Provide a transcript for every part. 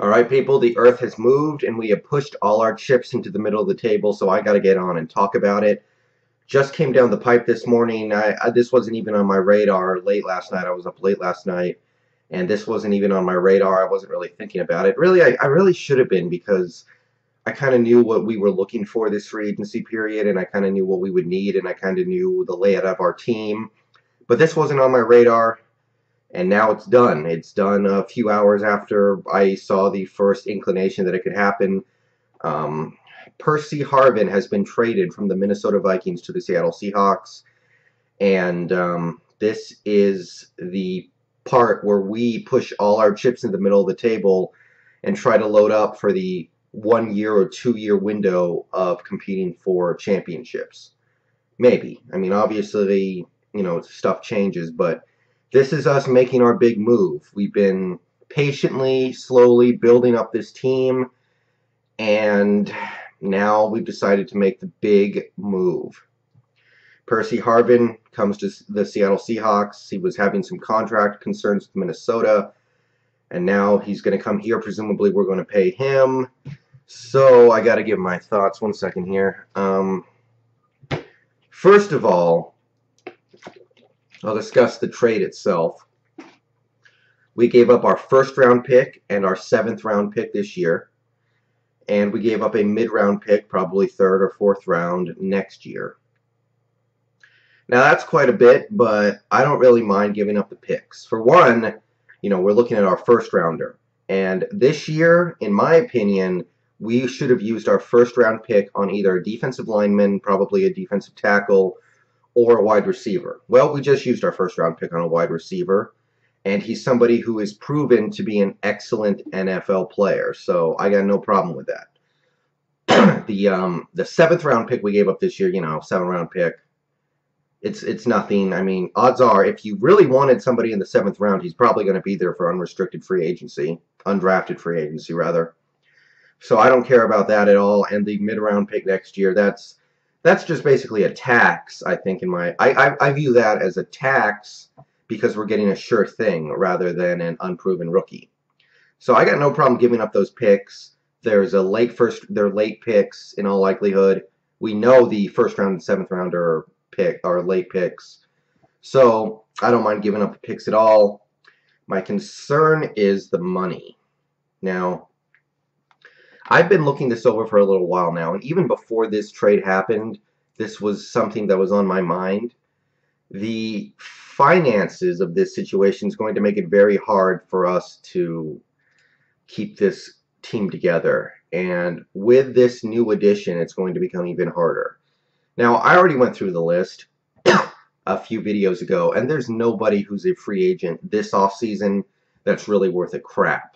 All right, people, the earth has moved and we have pushed all our chips into the middle of the table, so I got to get on and talk about it. Just came down the pipe this morning. I, I, this wasn't even on my radar late last night. I was up late last night, and this wasn't even on my radar. I wasn't really thinking about it. Really, I, I really should have been because I kind of knew what we were looking for this free agency period, and I kind of knew what we would need, and I kind of knew the layout of our team. But this wasn't on my radar and now it's done. It's done a few hours after I saw the first inclination that it could happen. Um, Percy Harvin has been traded from the Minnesota Vikings to the Seattle Seahawks, and um, this is the part where we push all our chips in the middle of the table and try to load up for the one year or two year window of competing for championships. Maybe. I mean, obviously, you know, stuff changes, but this is us making our big move. We've been patiently, slowly building up this team, and now we've decided to make the big move. Percy Harvin comes to the Seattle Seahawks. He was having some contract concerns with Minnesota, and now he's going to come here. Presumably, we're going to pay him. So I got to give my thoughts. One second here. Um, first of all, I'll discuss the trade itself. We gave up our first round pick and our seventh round pick this year. And we gave up a mid round pick, probably third or fourth round next year. Now that's quite a bit, but I don't really mind giving up the picks. For one, you know, we're looking at our first rounder. And this year, in my opinion, we should have used our first round pick on either a defensive lineman, probably a defensive tackle, or a wide receiver. Well, we just used our first round pick on a wide receiver, and he's somebody who is proven to be an excellent NFL player. So I got no problem with that. the um the seventh round pick we gave up this year, you know, seven round pick. It's it's nothing. I mean, odds are if you really wanted somebody in the seventh round, he's probably going to be there for unrestricted free agency, undrafted free agency rather. So I don't care about that at all. And the mid round pick next year, that's that's just basically a tax, I think, in my... I, I, I view that as a tax because we're getting a sure thing rather than an unproven rookie. So I got no problem giving up those picks. There's a late first... They're late picks in all likelihood. We know the first round and seventh rounder pick are late picks. So I don't mind giving up the picks at all. My concern is the money. Now, I've been looking this over for a little while now, and even before this trade happened, this was something that was on my mind. The finances of this situation is going to make it very hard for us to keep this team together. And with this new addition, it's going to become even harder. Now, I already went through the list a few videos ago, and there's nobody who's a free agent this offseason that's really worth a crap.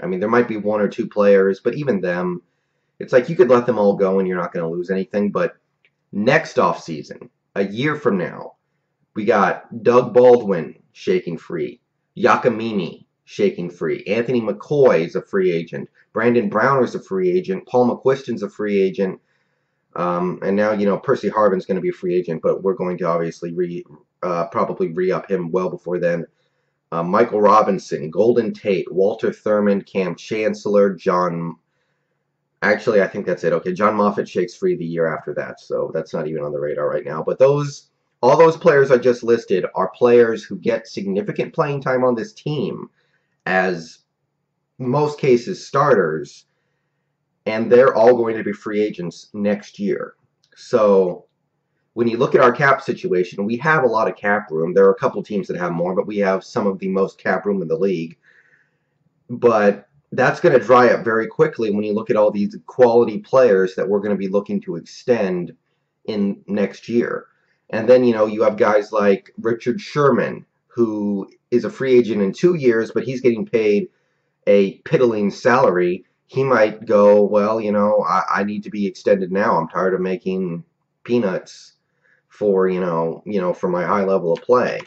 I mean, there might be one or two players, but even them, it's like you could let them all go and you're not going to lose anything. But next off season, a year from now, we got Doug Baldwin shaking free, Giacomini shaking free, Anthony McCoy is a free agent, Brandon Browner is a free agent, Paul McQuistan's a free agent, um, and now you know Percy Harvin's going to be a free agent, but we're going to obviously re, uh, probably re-up him well before then uh, Michael Robinson, Golden Tate, Walter Thurmond, Kam Chancellor, John. Actually, I think that's it. Okay, John Moffitt shakes free the year after that, so that's not even on the radar right now. But those, all those players I just listed are players who get significant playing time on this team, as most cases starters, and they're all going to be free agents next year. So when you look at our cap situation, we have a lot of cap room. There are a couple teams that have more, but we have some of the most cap room in the league. But that's going to dry up very quickly when you look at all these quality players that we're going to be looking to extend in next year. And then, you know, you have guys like Richard Sherman, who is a free agent in two years, but he's getting paid a piddling salary. He might go, well, you know, I, I need to be extended now. I'm tired of making peanuts for, you know, you know, for my high level of play.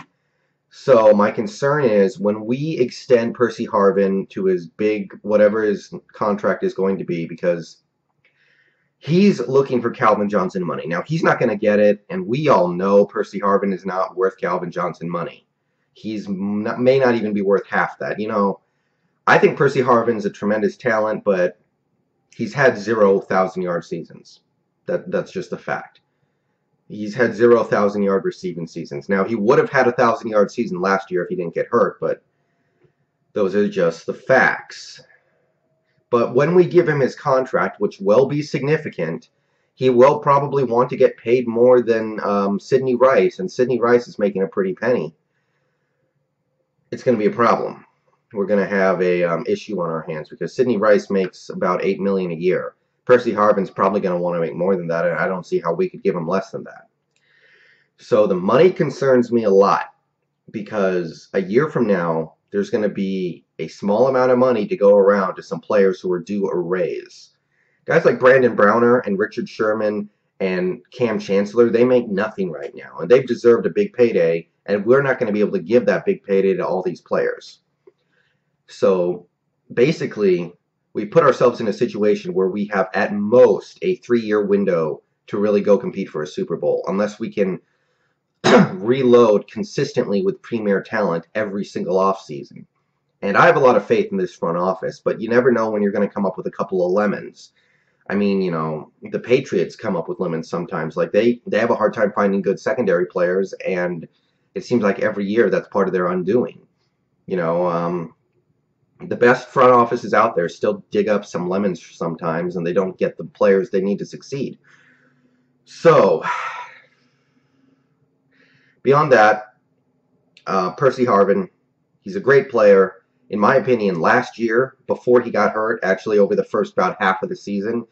So my concern is when we extend Percy Harvin to his big, whatever his contract is going to be, because he's looking for Calvin Johnson money. Now, he's not going to get it, and we all know Percy Harvin is not worth Calvin Johnson money. He's not, may not even be worth half that. You know, I think Percy Harvin's a tremendous talent, but he's had zero thousand yard seasons. That that's just a fact. He's had zero thousand yard receiving seasons. Now he would have had a thousand yard season last year if he didn't get hurt, but those are just the facts. But when we give him his contract, which will be significant, he will probably want to get paid more than um, Sidney Rice, and Sidney Rice is making a pretty penny. It's going to be a problem. We're going to have a um, issue on our hands because Sidney Rice makes about eight million a year. Percy Harvin's probably going to want to make more than that, and I don't see how we could give him less than that. So the money concerns me a lot because a year from now, there's going to be a small amount of money to go around to some players who are due a raise. Guys like Brandon Browner and Richard Sherman and Kam Chancellor, they make nothing right now, and they've deserved a big payday, and we're not going to be able to give that big payday to all these players. So basically, we put ourselves in a situation where we have at most a three-year window to really go compete for a Super Bowl, unless we can reload consistently with premier talent every single offseason. And I have a lot of faith in this front office, but you never know when you're going to come up with a couple of lemons. I mean, you know, the Patriots come up with lemons sometimes. Like they they have a hard time finding good secondary players, and it seems like every year that's part of their undoing. You know, um, the best front offices out there still dig up some lemons sometimes and they don't get the players they need to succeed. So, beyond that, uh, Percy Harvin, he's a great player. In my opinion, last year, before he got hurt, actually over the first about half of the season,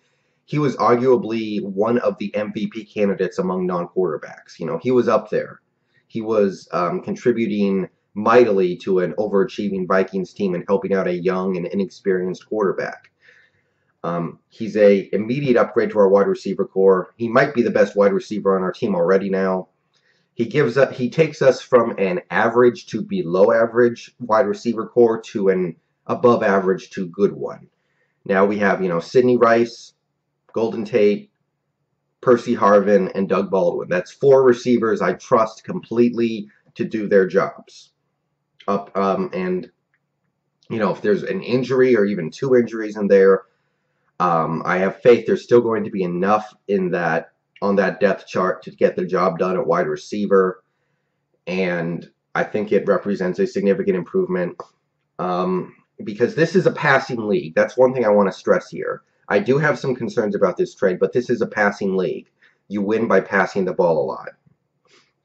he was arguably one of the MVP candidates among non-quarterbacks. You know, he was up there. He was um, contributing mightily to an overachieving Vikings team and helping out a young and inexperienced quarterback. Um, he's a immediate upgrade to our wide receiver corps. He might be the best wide receiver on our team already now. He gives us, he takes us from an average to below average wide receiver corps to an above average to good one. Now we have, you know, Sidney Rice, Golden Tate, Percy Harvin, and Doug Baldwin. That's four receivers I trust completely to do their jobs up um, and you know if there's an injury or even two injuries in there um, I have faith there's still going to be enough in that on that depth chart to get the job done at wide receiver. And I think it represents a significant improvement um, because this is a passing league. That's one thing I want to stress here. I do have some concerns about this trade but this is a passing league. You win by passing the ball a lot.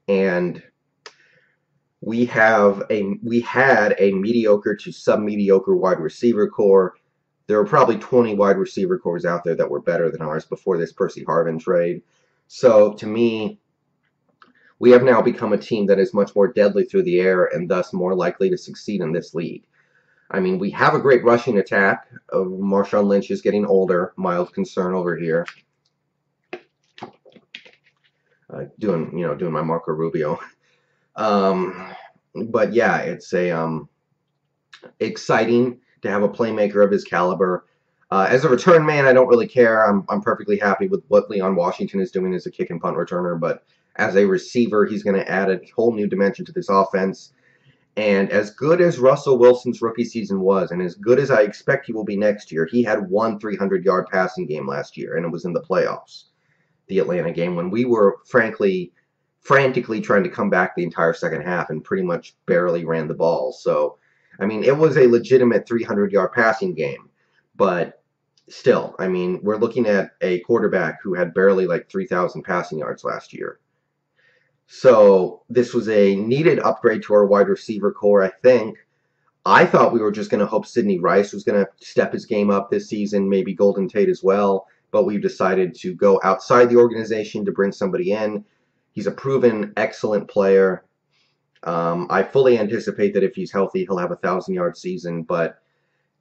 And we have a we had a mediocre to sub-mediocre wide receiver corps. There were probably 20 wide receiver cores out there that were better than ours before this Percy Harvin trade. So to me, we have now become a team that is much more deadly through the air and thus more likely to succeed in this league. I mean, we have a great rushing attack. Uh, Marshawn Lynch is getting older. Mild concern over here. Uh, doing, you know, doing my Marco Rubio. Um, but yeah, it's a um, exciting to have a playmaker of his caliber. Uh, as a return man, I don't really care. I'm, I'm perfectly happy with what Leon Washington is doing as a kick and punt returner, but as a receiver, he's going to add a whole new dimension to this offense. And as good as Russell Wilson's rookie season was, and as good as I expect he will be next year, he had one 300-yard passing game last year, and it was in the playoffs, the Atlanta game, when we were, frankly, frantically trying to come back the entire second half and pretty much barely ran the ball. So, I mean, it was a legitimate 300 yard passing game, but still, I mean, we're looking at a quarterback who had barely like 3,000 passing yards last year. So, this was a needed upgrade to our wide receiver corps, I think. I thought we were just going to hope Sidney Rice was going to step his game up this season, maybe Golden Tate as well, but we've decided to go outside the organization to bring somebody in He's a proven excellent player. Um, I fully anticipate that if he's healthy, he'll have a thousand yard season. But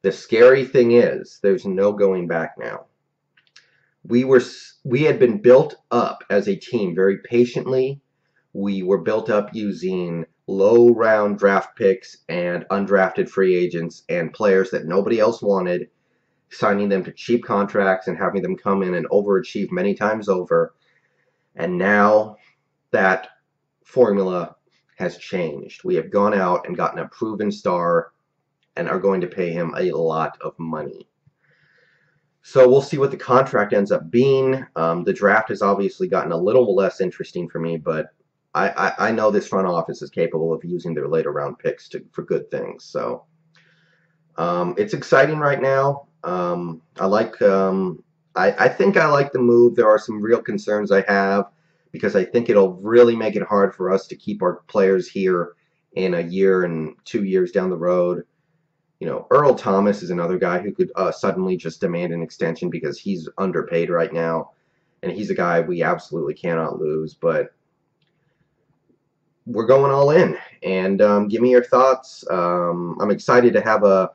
the scary thing is, there's no going back now. We were we had been built up as a team very patiently. We were built up using low round draft picks and undrafted free agents and players that nobody else wanted, signing them to cheap contracts and having them come in and overachieve many times over. And now that formula has changed. We have gone out and gotten a proven star and are going to pay him a lot of money. So we'll see what the contract ends up being. Um, the draft has obviously gotten a little less interesting for me, but I, I, I, know this front office is capable of using their later round picks to, for good things. So um, it's exciting right now. Um, I like. Um, I, I think I like the move. There are some real concerns I have because I think it'll really make it hard for us to keep our players here in a year and two years down the road. You know, Earl Thomas is another guy who could uh, suddenly just demand an extension because he's underpaid right now, and he's a guy we absolutely cannot lose. But we're going all in, and um, give me your thoughts. Um, I'm excited to have a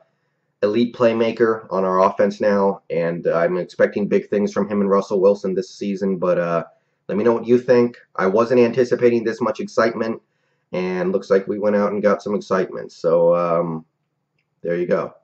elite playmaker on our offense now, and I'm expecting big things from him and Russell Wilson this season. But uh, let me know what you think. I wasn't anticipating this much excitement, and looks like we went out and got some excitement. So. Um, there you go.